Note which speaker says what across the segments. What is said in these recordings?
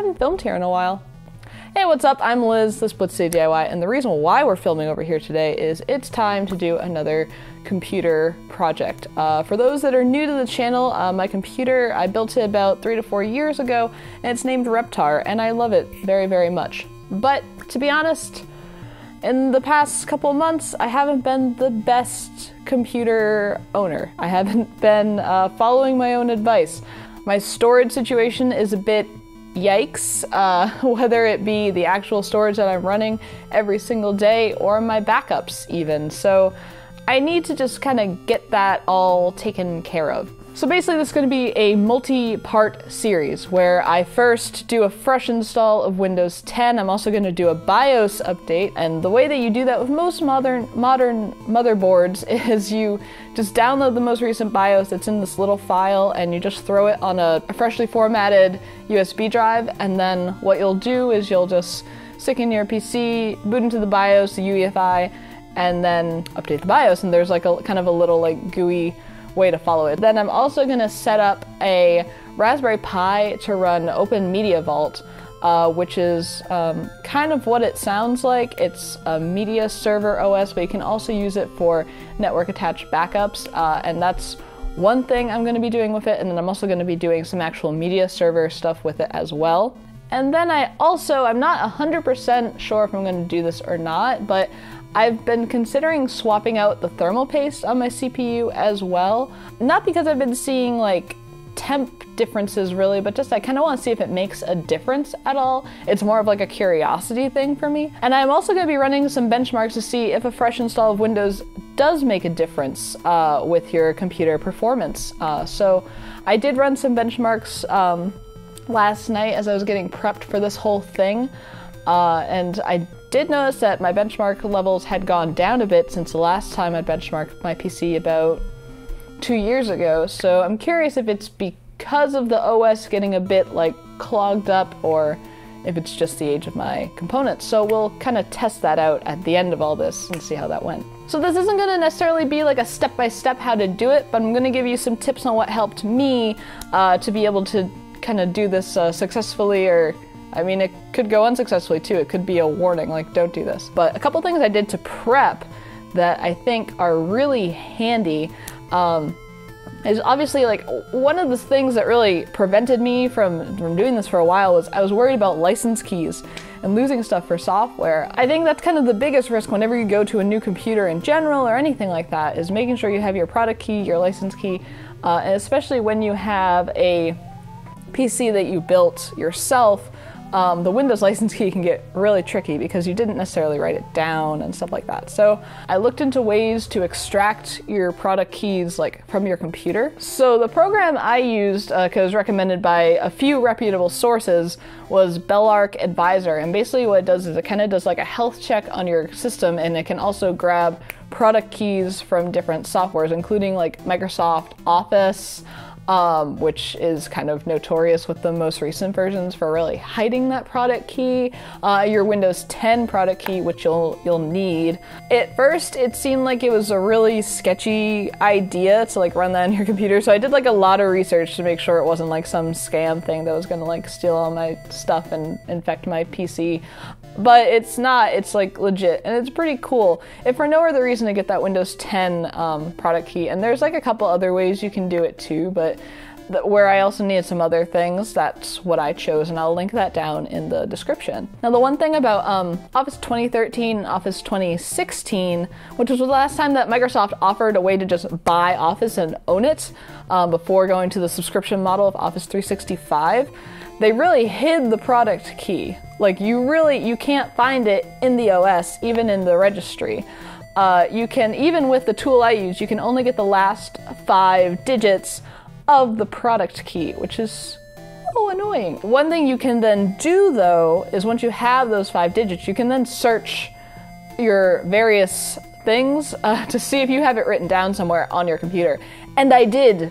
Speaker 1: haven't filmed here in a while. Hey, what's up? I'm Liz, this Blitz City DIY, and the reason why we're filming over here today is it's time to do another computer project. Uh, for those that are new to the channel, uh, my computer, I built it about three to four years ago, and it's named Reptar, and I love it very, very much. But to be honest, in the past couple months, I haven't been the best computer owner. I haven't been uh, following my own advice. My storage situation is a bit yikes, uh, whether it be the actual storage that I'm running every single day or my backups, even. So I need to just kind of get that all taken care of. So basically, this is going to be a multi part series where I first do a fresh install of Windows 10. I'm also going to do a BIOS update. And the way that you do that with most modern, modern motherboards is you just download the most recent BIOS that's in this little file and you just throw it on a freshly formatted USB drive. And then what you'll do is you'll just stick in your PC, boot into the BIOS, the UEFI, and then update the BIOS. And there's like a kind of a little like GUI way to follow it. Then I'm also going to set up a Raspberry Pi to run Open Media Vault, uh, which is um, kind of what it sounds like. It's a media server OS, but you can also use it for network attached backups, uh, and that's one thing I'm going to be doing with it, and then I'm also going to be doing some actual media server stuff with it as well. And then I also, I'm not 100% sure if I'm going to do this or not, but I've been considering swapping out the thermal paste on my CPU as well. Not because I've been seeing like temp differences really, but just I kind of want to see if it makes a difference at all. It's more of like a curiosity thing for me. And I'm also going to be running some benchmarks to see if a fresh install of Windows does make a difference uh, with your computer performance. Uh, so I did run some benchmarks um, last night as I was getting prepped for this whole thing. Uh, and I did notice that my benchmark levels had gone down a bit since the last time I benchmarked my PC about two years ago. So I'm curious if it's because of the OS getting a bit like clogged up or if it's just the age of my components. So we'll kind of test that out at the end of all this and see how that went. So this isn't gonna necessarily be like a step-by-step -step how to do it, but I'm gonna give you some tips on what helped me uh, to be able to kind of do this uh, successfully or I mean, it could go unsuccessfully too. It could be a warning, like, don't do this. But a couple things I did to prep that I think are really handy um, is obviously like one of the things that really prevented me from, from doing this for a while was I was worried about license keys and losing stuff for software. I think that's kind of the biggest risk whenever you go to a new computer in general or anything like that is making sure you have your product key, your license key, uh, and especially when you have a PC that you built yourself um, the Windows license key can get really tricky because you didn't necessarily write it down and stuff like that. So I looked into ways to extract your product keys like from your computer. So the program I used, because uh, recommended by a few reputable sources, was Belarc Advisor. And basically what it does is it kind of does like a health check on your system and it can also grab product keys from different softwares, including like Microsoft Office, um, which is kind of notorious with the most recent versions for really hiding that product key. Uh, your Windows 10 product key, which you'll you'll need. At first, it seemed like it was a really sketchy idea to like run that on your computer, so I did like a lot of research to make sure it wasn't like some scam thing that was gonna like steal all my stuff and infect my PC but it's not. It's like legit, and it's pretty cool. If for no other reason to get that Windows 10 um, product key, and there's like a couple other ways you can do it too, but where I also needed some other things, that's what I chose, and I'll link that down in the description. Now, the one thing about um, Office 2013 Office 2016, which was the last time that Microsoft offered a way to just buy Office and own it um, before going to the subscription model of Office 365, they really hid the product key. Like you really, you can't find it in the OS, even in the registry. Uh, you can, even with the tool I use, you can only get the last five digits of the product key, which is little annoying. One thing you can then do though, is once you have those five digits, you can then search your various things uh, to see if you have it written down somewhere on your computer. And I did.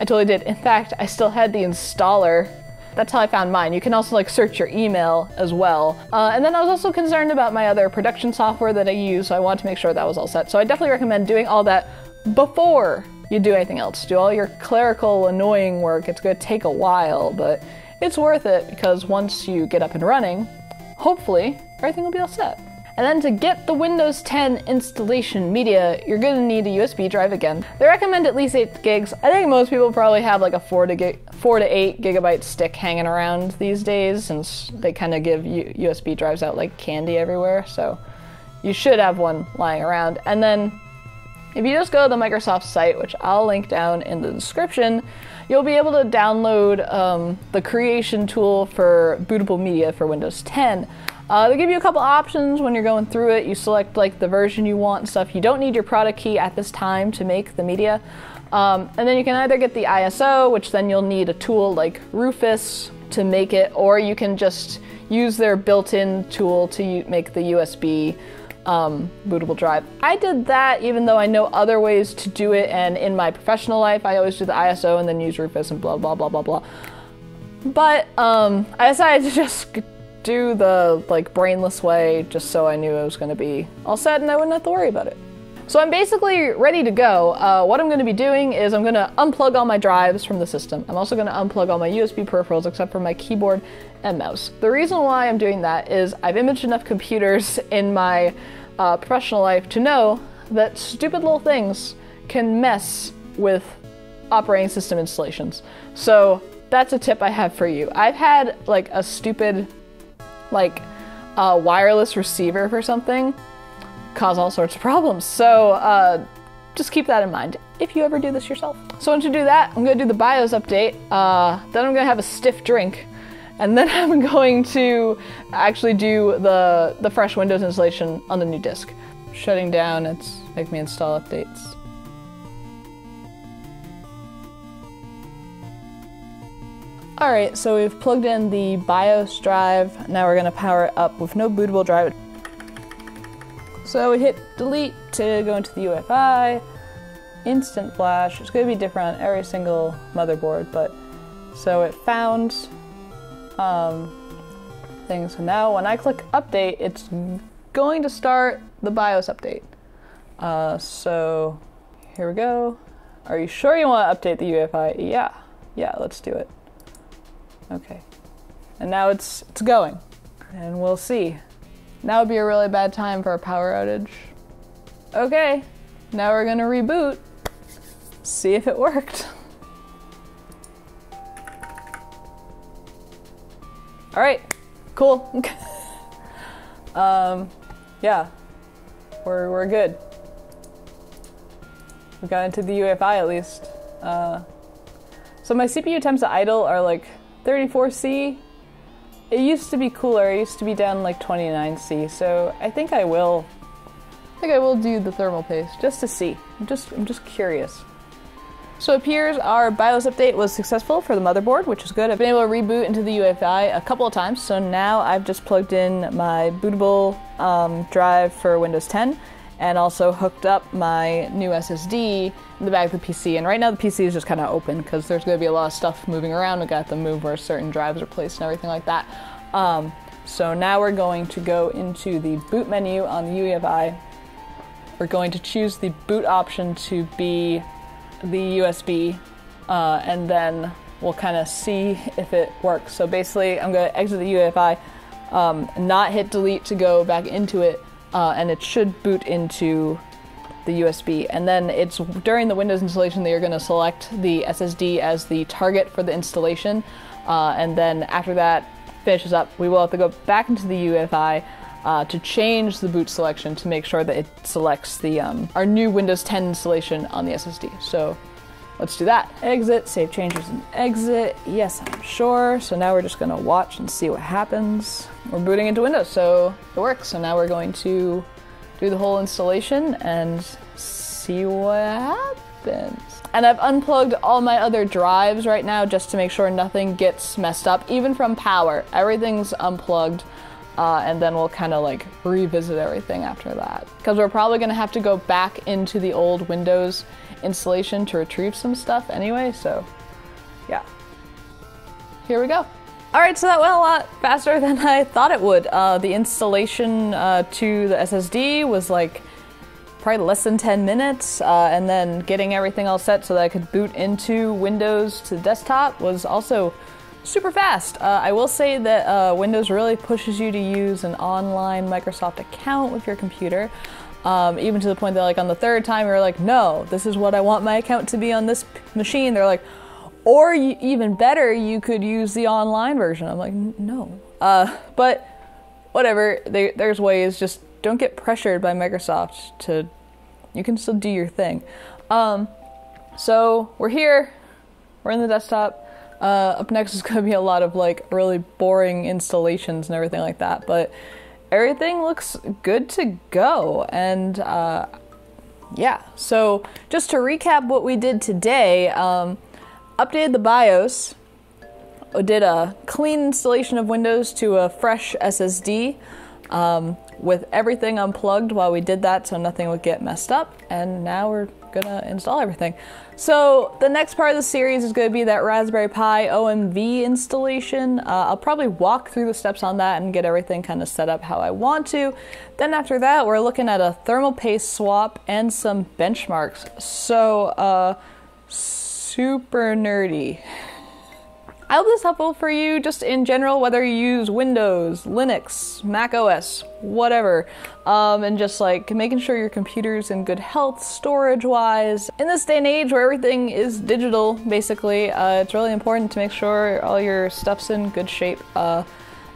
Speaker 1: I totally did. In fact, I still had the installer that's how I found mine. You can also like search your email as well. Uh, and then I was also concerned about my other production software that I use, so I wanted to make sure that was all set. So I definitely recommend doing all that before you do anything else. Do all your clerical annoying work. It's going to take a while, but it's worth it because once you get up and running, hopefully everything will be all set. And then to get the Windows 10 installation media, you're gonna need a USB drive again. They recommend at least 8 gigs. I think most people probably have like a 4 to, gig, 4 to 8 gigabyte stick hanging around these days since they kind of give U- USB drives out like candy everywhere. So you should have one lying around. And then if you just go to the Microsoft site, which I'll link down in the description, you'll be able to download um, the creation tool for bootable media for Windows 10. Uh, they give you a couple options when you're going through it. You select like the version you want and stuff. You don't need your product key at this time to make the media. Um, and then you can either get the ISO, which then you'll need a tool like Rufus to make it, or you can just use their built-in tool to make the USB um, bootable drive. I did that even though I know other ways to do it, and in my professional life, I always do the ISO and then use Rufus and blah blah blah blah blah. But um, I decided to just do the like brainless way just so I knew it was going to be all set and I wouldn't have to worry about it. So I'm basically ready to go. Uh, what I'm going to be doing is I'm going to unplug all my drives from the system. I'm also going to unplug all my USB peripherals except for my keyboard and mouse. The reason why I'm doing that is I've imaged enough computers in my uh, professional life to know that stupid little things can mess with operating system installations. So that's a tip I have for you. I've had like a stupid like a wireless receiver for something cause all sorts of problems. So uh, just keep that in mind if you ever do this yourself. So once you do that, I'm gonna do the BIOS update. Uh, then I'm gonna have a stiff drink, and then I'm going to actually do the the fresh Windows installation on the new disk. Shutting down. It's make me install updates. Alright, so we've plugged in the BIOS drive. Now we're going to power it up with no bootable drive. So we hit delete to go into the UEFI. Instant flash. It's going to be different on every single motherboard, but so it found um, things. So now when I click update, it's going to start the BIOS update. Uh, so here we go. Are you sure you want to update the UEFI? Yeah. Yeah, let's do it. Okay. And now it's it's going. And we'll see. Now would be a really bad time for a power outage. Okay. Now we're gonna reboot. See if it worked. Alright. Cool. um yeah. We're we're good. We got into the UEFI at least. Uh, so my CPU times to idle are like 34C. It used to be cooler. It used to be down like 29C. So I think I will. I think I will do the thermal paste just to see. I'm just I'm just curious. So it appears our BIOS update was successful for the motherboard, which is good. I've been able to reboot into the UEFI a couple of times, so now I've just plugged in my bootable um, drive for Windows 10 and also hooked up my new SSD in the back of the PC. And right now the PC is just kind of open because there's going to be a lot of stuff moving around. We got to move where certain drives are placed and everything like that. Um, so now we're going to go into the boot menu on the UEFI. We're going to choose the boot option to be the USB, uh, and then we'll kind of see if it works. So basically, I'm going to exit the UEFI, um, not hit delete to go back into it, uh, and it should boot into the USB. And then it's during the Windows installation that you're going to select the SSD as the target for the installation. Uh, and then after that finishes up, we will have to go back into the UEFI uh, to change the boot selection to make sure that it selects the um, our new Windows 10 installation on the SSD. So let's do that. Exit, save changes and exit. Yes, I'm sure. So now we're just to watch and see what happens. We're booting into Windows, so it works. So now we're going to do the whole installation and see what happens. And I've unplugged all my other drives right now just to make sure nothing gets messed up, even from power. Everything's unplugged. Uh, and then we'll kind of like revisit everything after that. Because we're probably going to have to go back into the old Windows installation to retrieve some stuff anyway, so yeah. Here we go. Alright, so that went a lot faster than I thought it would. Uh, the installation uh, to the SSD was like probably less than 10 minutes, uh, and then getting everything all set so that I could boot into Windows to desktop was also super fast. Uh, I will say that uh, Windows really pushes you to use an online Microsoft account with your computer. Um, even to the point that like on the third time you're like, no, this is what I want my account to be on this machine. They're like, or even better, you could use the online version. I'm like, no. Uh, but whatever, they, there's ways. Just don't get pressured by Microsoft to. You can still do your thing. Um, so we're here. We're in the desktop. Uh, up next is going to be a lot of like really boring installations and everything like that. But everything looks good to go. And uh, yeah, so just to recap what we did today, um, updated the BIOS, did a clean installation of Windows to a fresh SSD. Um, with everything unplugged while we did that so nothing would get messed up and now we're gonna install everything. So the next part of the series is to be that raspberry pi omv installation. Uh, i'll probably walk through the steps on that and get everything kind of set up how i want to. Then after that we're looking at a thermal paste swap and some benchmarks. So uh, super nerdy I hope this is helpful for you just in general, whether you use Windows, Linux, Mac OS, whatever, um, and just like making sure your computer's in good health storage wise. In this day and age where everything is digital, basically, uh, it's really important to make sure all your stuff's in good shape. Uh,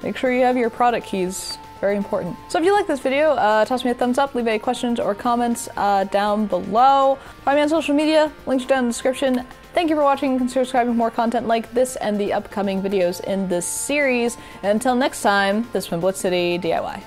Speaker 1: make sure you have your product keys very important. So if you like this video, uh, toss me a thumbs up, leave any questions or comments uh, down below. Find me on social media, links down in the description. Thank you for watching and consider subscribing for more content like this and the upcoming videos in this series. And until next time, this has been Blitz City DIY.